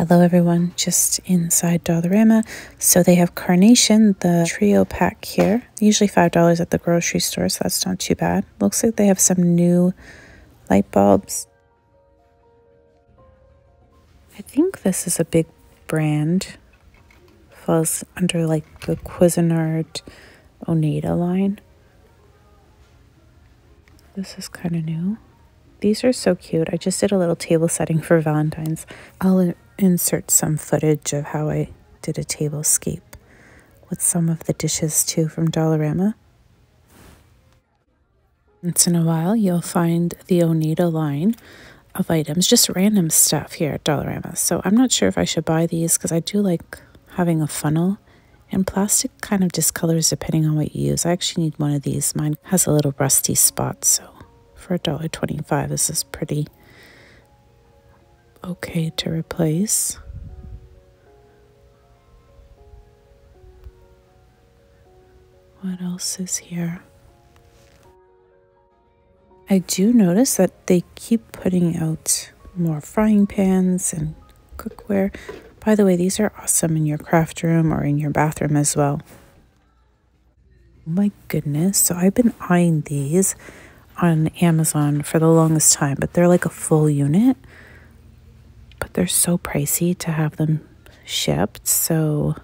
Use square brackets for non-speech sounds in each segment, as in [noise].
Hello everyone, just inside Dollarama. So they have Carnation, the trio pack here. Usually $5 at the grocery store, so that's not too bad. Looks like they have some new light bulbs. I think this is a big brand. Falls under like the Cuisinart Oneida line. This is kind of new. These are so cute. I just did a little table setting for Valentine's. I'll insert some footage of how I did a table scape with some of the dishes too from Dollarama. Once in a while, you'll find the Oneida line of items, just random stuff here at Dollarama. So I'm not sure if I should buy these because I do like having a funnel. And plastic kind of discolors depending on what you use. I actually need one of these. Mine has a little rusty spot, so for $1.25, this is pretty okay to replace. What else is here? I do notice that they keep putting out more frying pans and cookware. By the way, these are awesome in your craft room or in your bathroom as well. My goodness. So I've been eyeing these on Amazon for the longest time, but they're like a full unit they're so pricey to have them shipped. So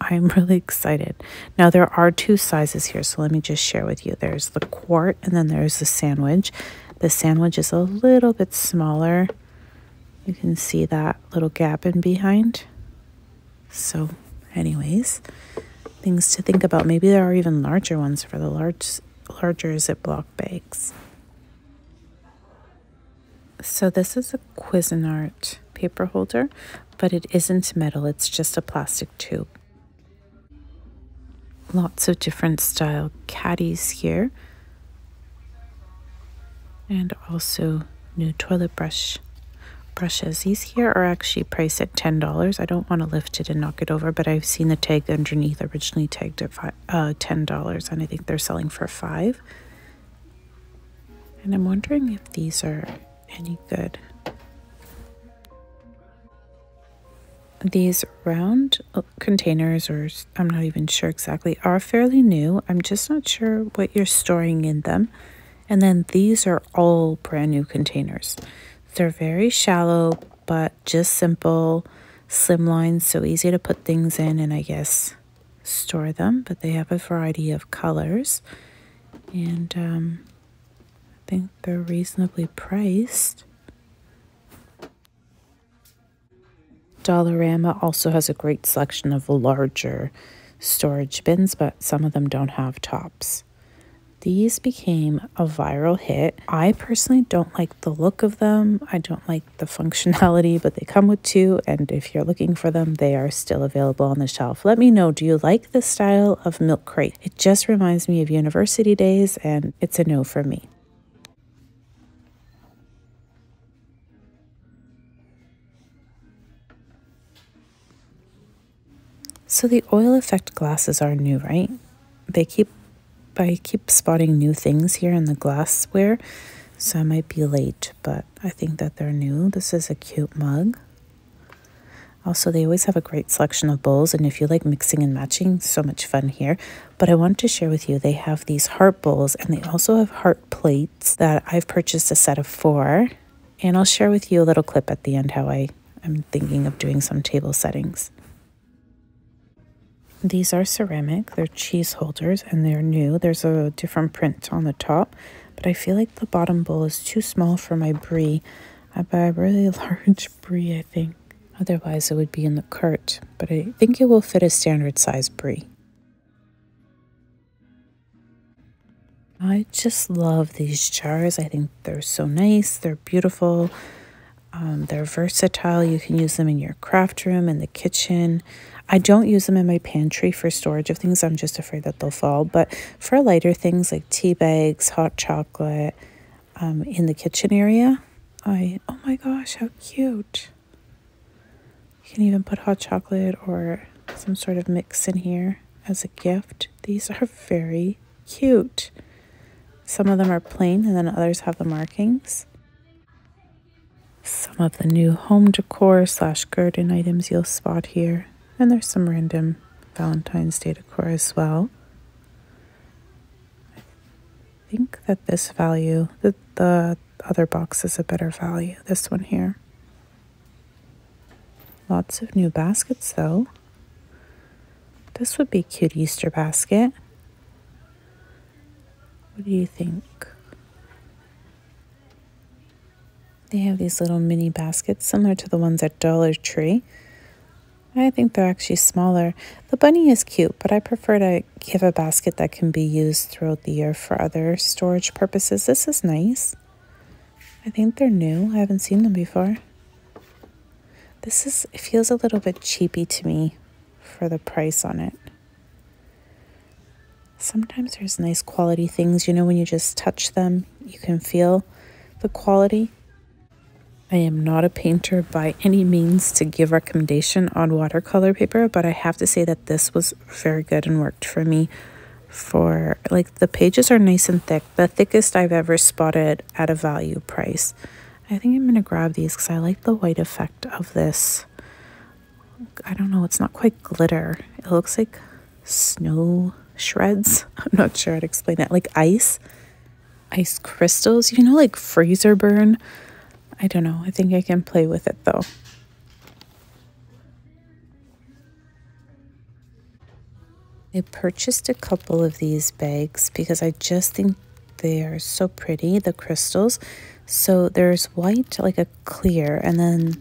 I'm [laughs] really excited. Now, there are two sizes here, so let me just share with you. There's the quart and then there's the sandwich. The sandwich is a little bit smaller. You can see that little gap in behind. So, anyways, things to think about. Maybe there are even larger ones for the large, larger Ziploc bags. So this is a Cuisinart paper holder, but it isn't metal, it's just a plastic tube. Lots of different style caddies here. And also new toilet brush brushes. These here are actually priced at $10. I don't want to lift it and knock it over, but I've seen the tag underneath originally tagged at uh, $10, and I think they're selling for 5 And I'm wondering if these are any good. These round containers, or I'm not even sure exactly, are fairly new. I'm just not sure what you're storing in them. And then these are all brand new containers. They're very shallow, but just simple, slimline, so easy to put things in and I guess store them. But they have a variety of colors. And um, I think they're reasonably priced. Dollarama also has a great selection of larger storage bins, but some of them don't have tops. These became a viral hit. I personally don't like the look of them. I don't like the functionality, but they come with two, and if you're looking for them, they are still available on the shelf. Let me know, do you like the style of milk crate? It just reminds me of university days, and it's a no for me. So the oil effect glasses are new, right? They keep I keep spotting new things here in the glassware, so I might be late, but I think that they're new. This is a cute mug. Also, they always have a great selection of bowls, and if you like mixing and matching, so much fun here. But I want to share with you, they have these heart bowls, and they also have heart plates that I've purchased a set of four. And I'll share with you a little clip at the end how I am thinking of doing some table settings. These are ceramic, they're cheese holders and they're new. There's a different print on the top, but I feel like the bottom bowl is too small for my brie. I buy a really [laughs] large brie, I think. Otherwise, it would be in the cart, but I think it will fit a standard size brie. I just love these jars. I think they're so nice. They're beautiful. Um, they're versatile. You can use them in your craft room, in the kitchen. I don't use them in my pantry for storage of things. I'm just afraid that they'll fall. But for lighter things like tea bags, hot chocolate, um, in the kitchen area, I, oh my gosh, how cute. You can even put hot chocolate or some sort of mix in here as a gift. These are very cute. Some of them are plain and then others have the markings. Some of the new home decor slash garden items you'll spot here. And there's some random Valentine's Day decor as well. I think that this value, the, the other box is a better value. This one here. Lots of new baskets though. This would be cute Easter basket. What do you think? They have these little mini baskets similar to the ones at Dollar Tree. I think they're actually smaller. The bunny is cute, but I prefer to give a basket that can be used throughout the year for other storage purposes. This is nice. I think they're new. I haven't seen them before. This is, it feels a little bit cheapy to me for the price on it. Sometimes there's nice quality things, you know, when you just touch them, you can feel the quality. I am not a painter by any means to give recommendation on watercolor paper, but I have to say that this was very good and worked for me for like the pages are nice and thick, the thickest I've ever spotted at a value price. I think I'm going to grab these because I like the white effect of this. I don't know, it's not quite glitter. It looks like snow shreds. [laughs] I'm not sure how to explain it. Like ice, ice crystals, you know, like freezer burn. I don't know. I think I can play with it though. I purchased a couple of these bags because I just think they are so pretty, the crystals. So there's white, like a clear, and then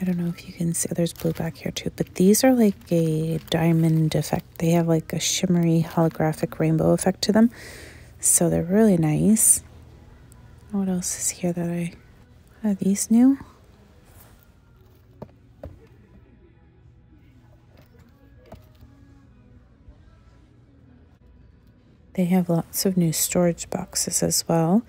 I don't know if you can see, there's blue back here too, but these are like a diamond effect. They have like a shimmery holographic rainbow effect to them. So they're really nice. What else is here that I are these new? They have lots of new storage boxes as well.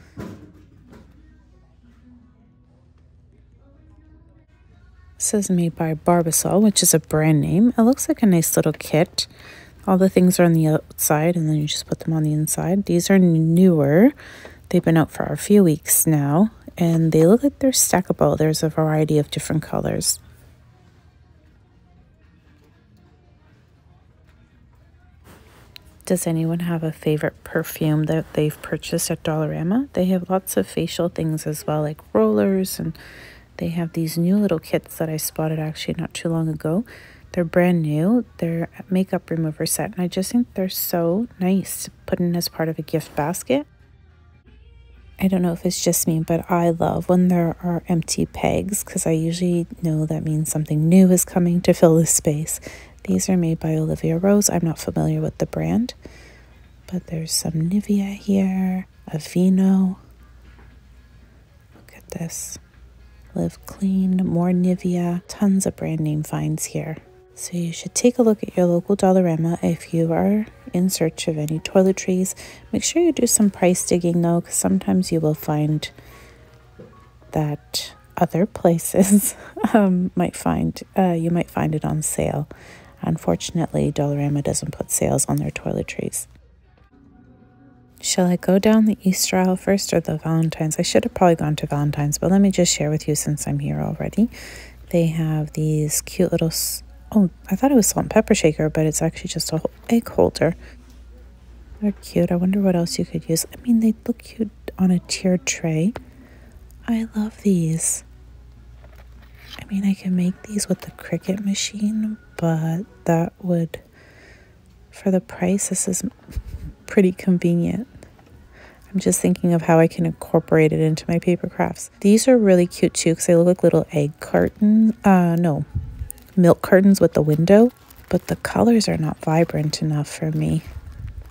This is made by Barbasol, which is a brand name. It looks like a nice little kit. All the things are on the outside and then you just put them on the inside. These are newer. They've been out for a few weeks now and they look like they're stackable. There's a variety of different colors. Does anyone have a favorite perfume that they've purchased at Dollarama? They have lots of facial things as well, like rollers, and they have these new little kits that I spotted actually not too long ago. They're brand new. They're makeup remover set, and I just think they're so nice to put in as part of a gift basket. I don't know if it's just me, but I love when there are empty pegs because I usually know that means something new is coming to fill the space. These are made by Olivia Rose. I'm not familiar with the brand, but there's some Nivea here, Aveeno. Look at this. Live clean, more Nivea, tons of brand name finds here. So you should take a look at your local Dollarama if you are in search of any toiletries. Make sure you do some price digging though, because sometimes you will find that other [laughs] places um, might find uh, you might find it on sale. Unfortunately, Dollarama doesn't put sales on their toiletries. Shall I go down the Easter aisle first or the Valentine's? I should have probably gone to Valentine's, but let me just share with you since I'm here already. They have these cute little Oh, I thought it was salt and pepper shaker, but it's actually just a egg holder. They're cute. I wonder what else you could use. I mean, they look cute on a tiered tray. I love these. I mean, I can make these with the Cricut machine, but that would, for the price, this is [laughs] pretty convenient. I'm just thinking of how I can incorporate it into my paper crafts. These are really cute too because they look like little egg cartons. Uh, no, milk curtains with the window, but the colors are not vibrant enough for me.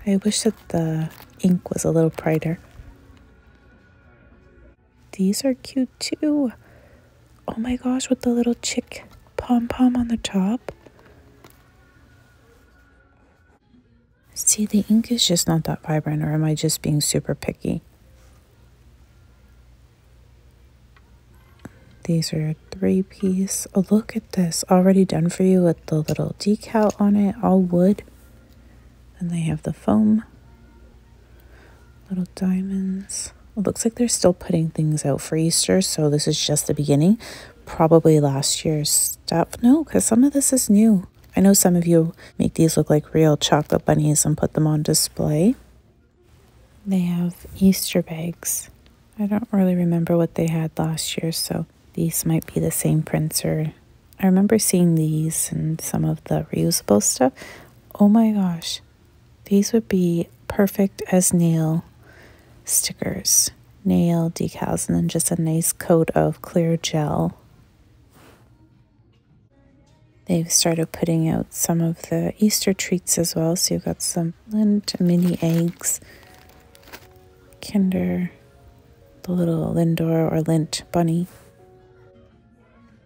I wish that the ink was a little brighter. These are cute too. Oh my gosh, with the little chick pom pom on the top. See, the ink is just not that vibrant, or am I just being super picky? These are three piece. Oh, look at this. Already done for you with the little decal on it, all wood. And they have the foam. Little diamonds. It looks like they're still putting things out for Easter, so this is just the beginning. Probably last year's stuff. No, because some of this is new. I know some of you make these look like real chocolate bunnies and put them on display. They have Easter bags. I don't really remember what they had last year, so these might be the same prints or I remember seeing these and some of the reusable stuff. Oh my gosh. These would be perfect as nail stickers, nail decals, and then just a nice coat of clear gel. They've started putting out some of the Easter treats as well. So you've got some Lindt mini eggs, Kinder, the little Lindor or Lindt bunny.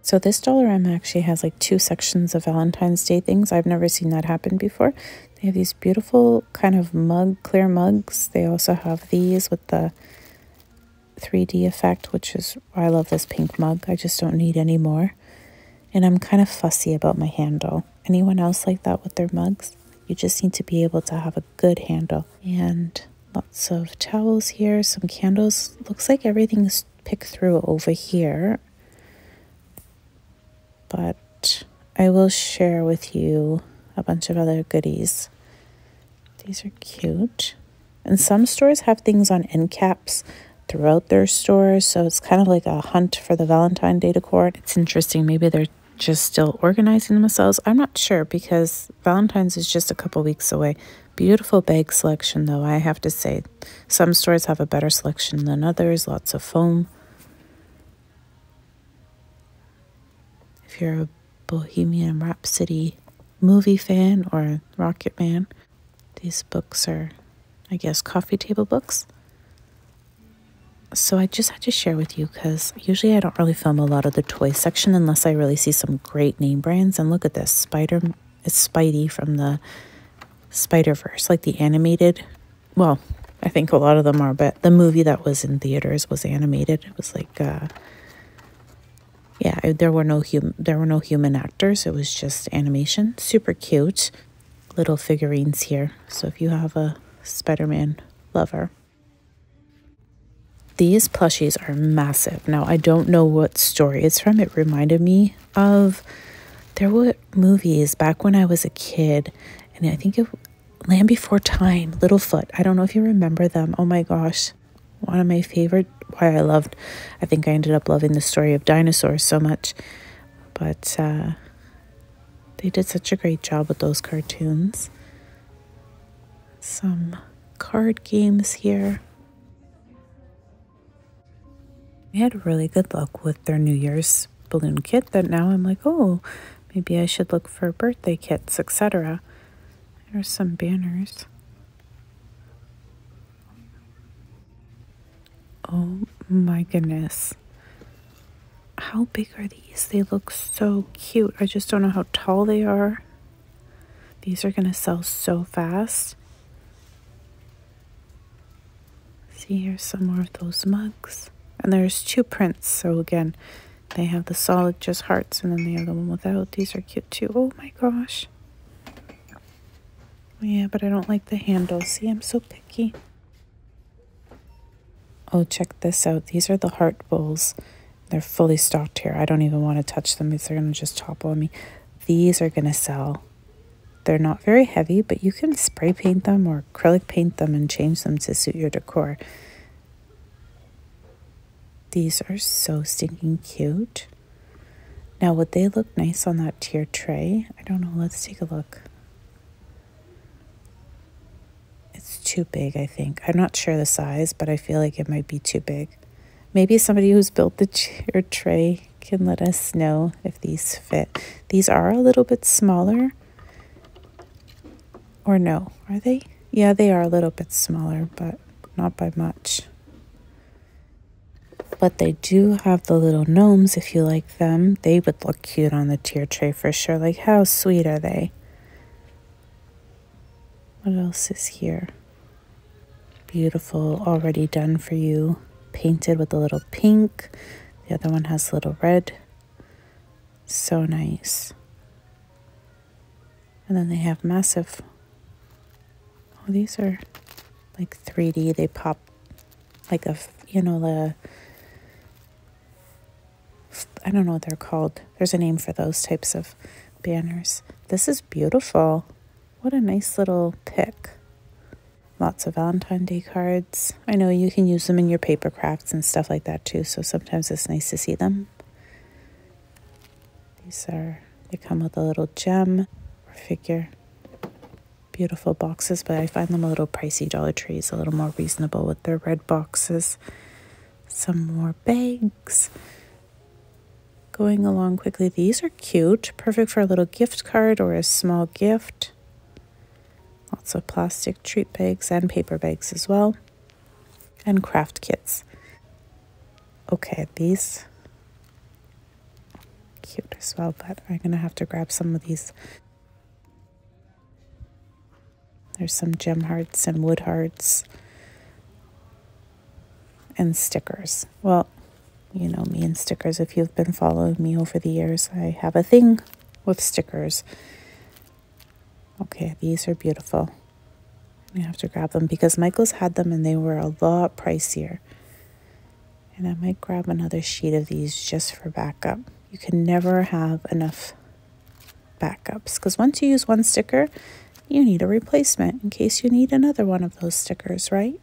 So this Dollarama actually has like two sections of Valentine's Day things. I've never seen that happen before. They have these beautiful kind of mug, clear mugs. They also have these with the 3D effect, which is why I love this pink mug. I just don't need any more. And I'm kind of fussy about my handle. Anyone else like that with their mugs? You just need to be able to have a good handle. And lots of towels here, some candles. Looks like everything's picked through over here but I will share with you a bunch of other goodies. These are cute. And some stores have things on end caps throughout their stores, so it's kind of like a hunt for the Valentine Day decor. It's interesting. Maybe they're just still organizing themselves. I'm not sure because Valentine's is just a couple weeks away. Beautiful bag selection, though, I have to say. Some stores have a better selection than others, lots of foam. If you're a Bohemian Rhapsody movie fan or Rocket Man, these books are, I guess, coffee table books. So I just had to share with you because usually I don't really film a lot of the toy section unless I really see some great name brands. And look at this Spider, it's Spidey from the Spider Verse, like the animated. Well, I think a lot of them are, but the movie that was in theaters was animated. It was like uh, yeah, there were no hum there were no human actors. It was just animation. Super cute little figurines here. So if you have a Spider-Man lover. These plushies are massive. Now, I don't know what story it's from. It reminded me of there were movies back when I was a kid, and I think it Land Before Time, Littlefoot. I don't know if you remember them. Oh my gosh one of my favorite why I loved I think I ended up loving the story of dinosaurs so much. But uh, they did such a great job with those cartoons. Some card games here. I had really good luck with their New Year's balloon kit that now I'm like oh maybe I should look for birthday kits etc there's some banners Oh my goodness. How big are these? They look so cute. I just don't know how tall they are. These are going to sell so fast. See, here's some more of those mugs. And there's two prints. So again, they have the solid just hearts and then the one without. These are cute too. Oh my gosh. Yeah, but I don't like the handle. See, I'm so picky. Oh, check this out. These are the heart bowls. They're fully stocked here. I don't even want to touch them because they're going to just topple on me. These are going to sell. They're not very heavy, but you can spray paint them or acrylic paint them and change them to suit your decor. These are so stinking cute. Now, would they look nice on that tier tray? I don't know. Let's take a look. Too big, I think. I'm not sure the size, but I feel like it might be too big. Maybe somebody who's built the tier tray can let us know if these fit. These are a little bit smaller. Or no, are they? Yeah, they are a little bit smaller, but not by much. But they do have the little gnomes if you like them. They would look cute on the tier tray for sure. Like, how sweet are they? What else is here? Beautiful, already done for you, painted with a little pink. The other one has a little red. So nice. And then they have massive. Oh, these are like 3D. They pop like a you know, the I don't know what they're called. There's a name for those types of banners. This is beautiful. What a nice little pick. Lots of Valentine Day cards. I know you can use them in your paper crafts and stuff like that too, so sometimes it's nice to see them. These are, they come with a little gem or figure. Beautiful boxes, but I find them a little pricey. Dollar Tree is a little more reasonable with their red boxes. Some more bags. Going along quickly, these are cute, perfect for a little gift card or a small gift. Lots of plastic treat bags and paper bags as well. And craft kits. Okay, these cute as well, but I'm gonna have to grab some of these. There's some gem hearts and wood hearts and stickers. Well, you know me and stickers. If you've been following me over the years, I have a thing with stickers. Okay, these are beautiful. I have to grab them because Michael's had them and they were a lot pricier. And I might grab another sheet of these just for backup. You can never have enough backups because once you use one sticker, you need a replacement in case you need another one of those stickers, right?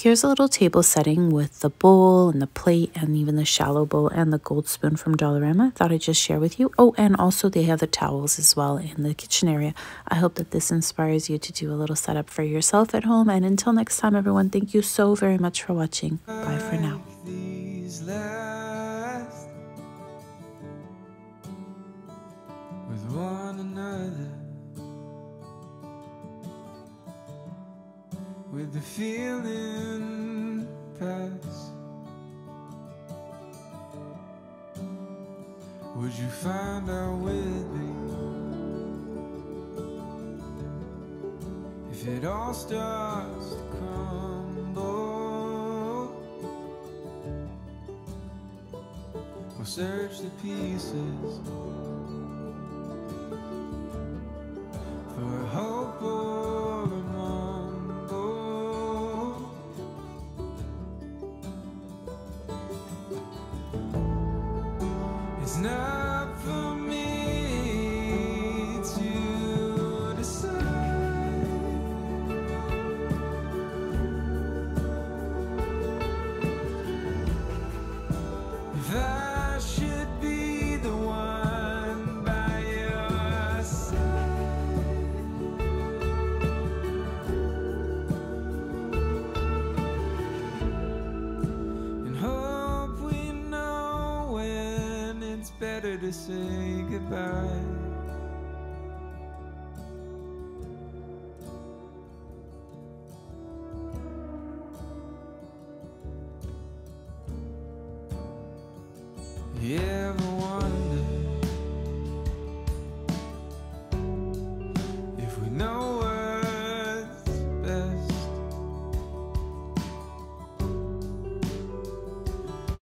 Here's a little table setting with the bowl and the plate and even the shallow bowl and the gold spoon from Dollarama. Thought I'd just share with you. Oh, and also they have the towels as well in the kitchen area. I hope that this inspires you to do a little setup for yourself at home. And until next time, everyone, thank you so very much for watching. Bye for now. The feeling pass? Would you find out with me if it all starts to crumble? We'll search the pieces better to say goodbye.